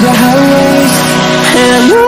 the highways And